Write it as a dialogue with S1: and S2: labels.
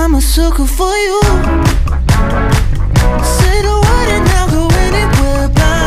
S1: I'm a sucker for you.